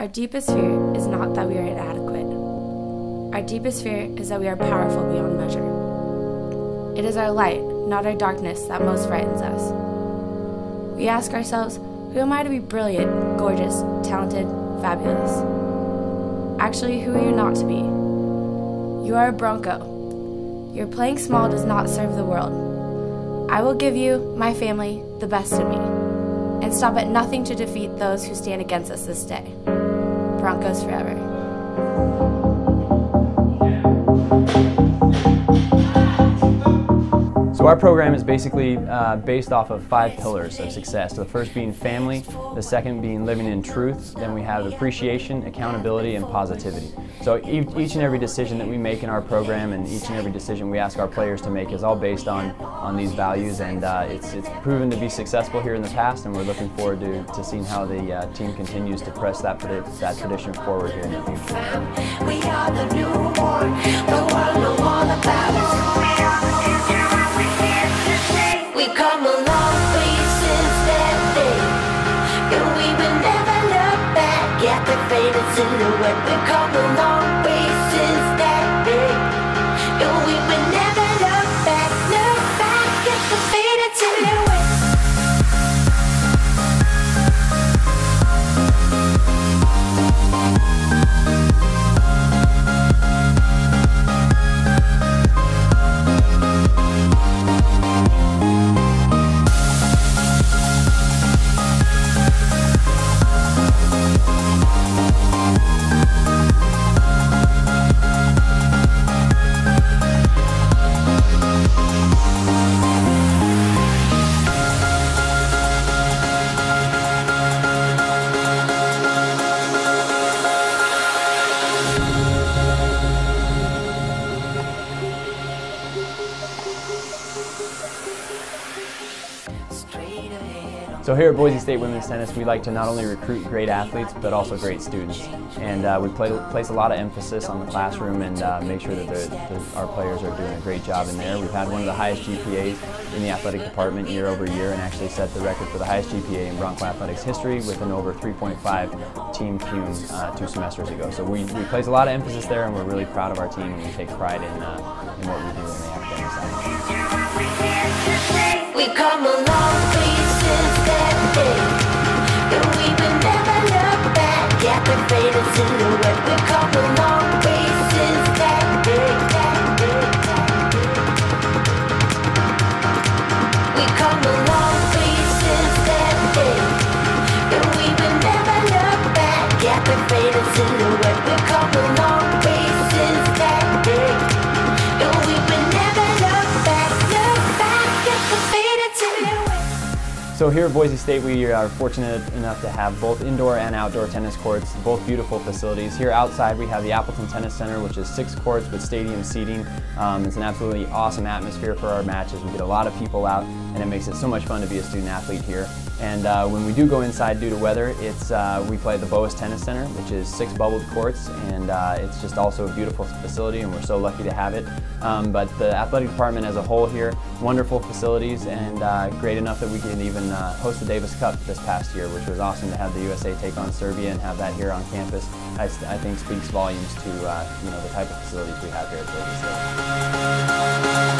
Our deepest fear is not that we are inadequate. Our deepest fear is that we are powerful beyond measure. It is our light, not our darkness, that most frightens us. We ask ourselves, who am I to be brilliant, gorgeous, talented, fabulous? Actually, who are you not to be? You are a Bronco. Your playing small does not serve the world. I will give you, my family, the best of me, and stop at nothing to defeat those who stand against us this day. Broncos forever. Our program is basically uh, based off of five pillars of success. So the first being family, the second being living in truth, then we have appreciation, accountability, and positivity. So each and every decision that we make in our program and each and every decision we ask our players to make is all based on, on these values and uh, it's, it's proven to be successful here in the past and we're looking forward to, to seeing how the uh, team continues to press that, that tradition forward here in the future. Faded silhouette. We come a long way So here at Boise State Women's Tennis, we like to not only recruit great athletes, but also great students. And uh, we play, place a lot of emphasis on the classroom and uh, make sure that our players are doing a great job in there. We've had one of the highest GPAs in the athletic department year over year and actually set the record for the highest GPA in Bronco Athletics history with an over 3.5 team cume uh, two semesters ago. So we, we place a lot of emphasis there and we're really proud of our team and we take pride in, uh, in what we do in the academic side. We come along, And we will never so here at Boise State, we are fortunate enough to have both indoor and outdoor tennis courts, both beautiful facilities. Here outside, we have the Appleton Tennis Center, which is six courts with stadium seating. Um, it's an absolutely awesome atmosphere for our matches. We get a lot of people out, and it makes it so much fun to be a student athlete here. And uh, when we do go inside due to weather, it's uh, we play at the Boas Tennis Center, which is six bubbled courts, and uh, it's just also a beautiful facility, and we're so lucky to have it. Um, but the athletic department as a whole here, wonderful facilities, and uh, great enough that we can even uh, host the Davis Cup this past year, which was awesome to have the USA take on Serbia and have that here on campus. I, I think speaks volumes to uh, you know the type of facilities we have here at State.